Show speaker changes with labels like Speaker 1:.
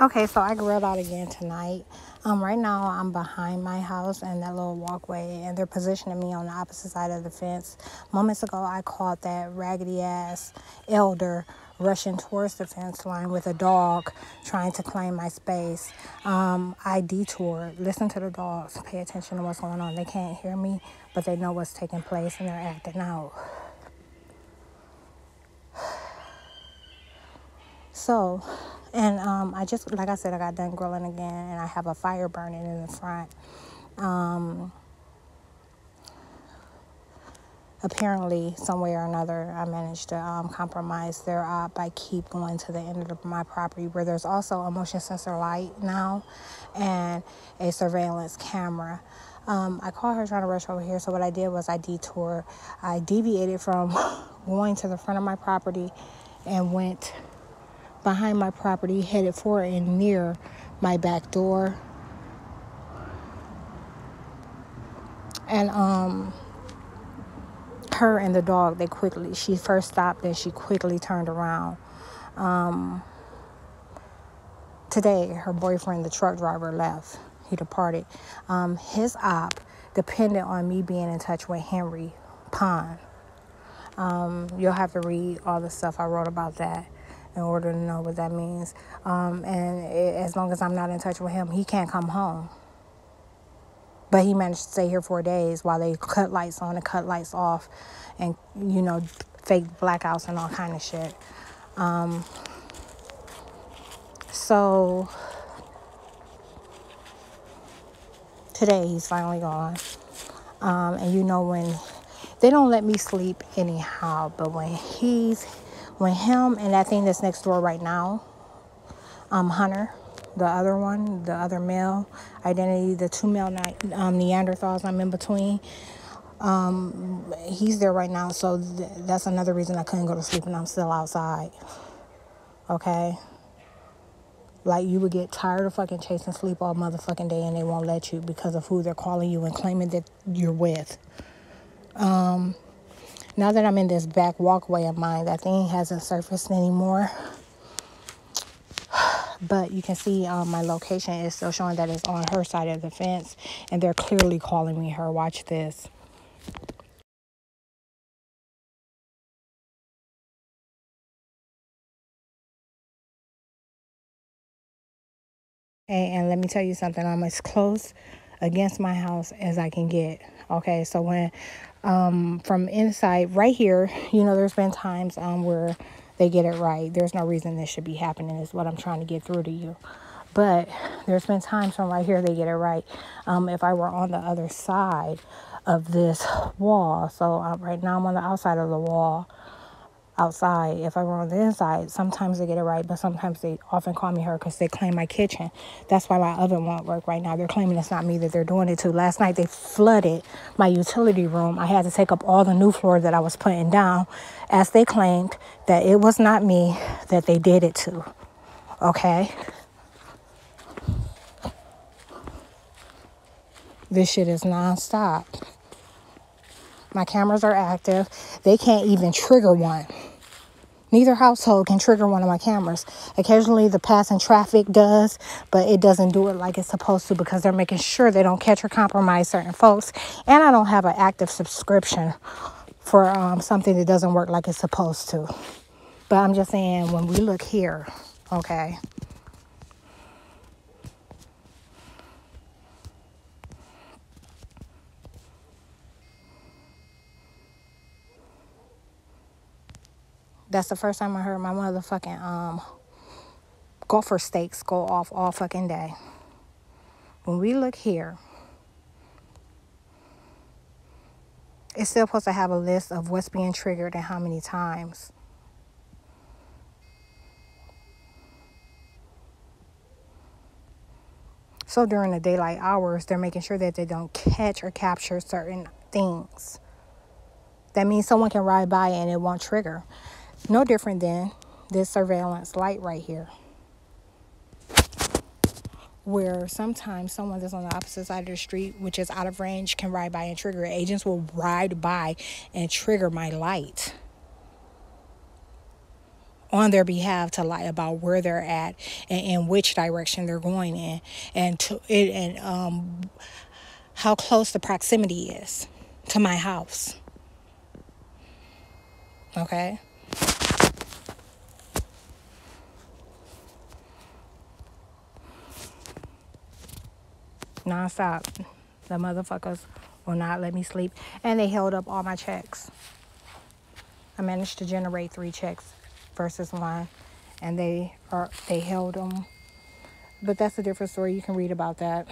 Speaker 1: Okay, so I grilled out again tonight. Um, right now I'm behind my house and that little walkway, and they're positioning me on the opposite side of the fence. Moments ago, I caught that raggedy ass elder rushing towards the fence line with a dog trying to claim my space. Um, I detoured. Listen to the dogs. Pay attention to what's going on. They can't hear me, but they know what's taking place and they're acting out. So, and um, I just, like I said, I got done grilling again, and I have a fire burning in the front. Um, apparently, some way or another, I managed to um, compromise their op by keep going to the end of my property, where there's also a motion sensor light now, and a surveillance camera. Um, I caught her trying to rush over here, so what I did was I detoured. I deviated from going to the front of my property and went behind my property, headed for and near my back door. And um, her and the dog, they quickly, she first stopped and she quickly turned around. Um, today, her boyfriend, the truck driver, left. He departed. Um, his op depended on me being in touch with Henry Pond. Um, you'll have to read all the stuff I wrote about that in order to know what that means. Um, and it, as long as I'm not in touch with him, he can't come home. But he managed to stay here for days while they cut lights on and cut lights off, and you know, fake blackouts and all kind of shit. Um, so today he's finally gone, um, and you know when they don't let me sleep anyhow, but when he's when him and that thing that's next door right now, um, Hunter, the other one, the other male identity, the two male um, Neanderthals I'm in between, um, he's there right now. So th- that's another reason I couldn't go to sleep and I'm still outside. Okay? Like you would get tired of fucking chasing sleep all motherfucking day and they won't let you because of who they're calling you and claiming that you're with. Um, now that I'm in this back walkway of mine, that thing hasn't surfaced anymore. But you can see um, my location is still showing that it's on her side of the fence, and they're clearly calling me her. Watch this. And let me tell you something. I'm as close against my house as I can get. Okay, so when um, from inside right here, you know, there's been times um, where they get it right. There's no reason this should be happening, is what I'm trying to get through to you. But there's been times from right here they get it right. Um, if I were on the other side of this wall, so uh, right now I'm on the outside of the wall outside. If I were on the inside, sometimes they get it right, but sometimes they often call me her because they claim my kitchen. That's why my oven won't work right now. They're claiming it's not me that they're doing it to. Last night they flooded my utility room. I had to take up all the new floor that I was putting down as they claimed that it was not me that they did it to. Okay? This shit is nonstop. My cameras are active. They can't even trigger one. Neither household can trigger one of my cameras. Occasionally, the passing traffic does, but it doesn't do it like it's supposed to because they're making sure they don't catch or compromise certain folks. And I don't have an active subscription for um, something that doesn't work like it's supposed to. But I'm just saying, when we look here, okay, that's the first time I heard my motherfucking um, gopher stakes go off all fucking day. When we look here, it's still supposed to have a list of what's being triggered and how many times. So during the daylight hours, they're making sure that they don't catch or capture certain things. That means someone can ride by and it won't trigger. No different than this surveillance light right here. Where sometimes someone that's on the opposite side of the street, which is out of range, can ride by and trigger. Agents will ride by and trigger my light. on their behalf to lie about where they're at and in which direction they're going in and to it and um how close the proximity is to my house okay nonstop. The motherfuckers will not let me sleep. And they held up all my checks. I managed to generate three checks versus one. And they are they held them but that's a different story. You can read about that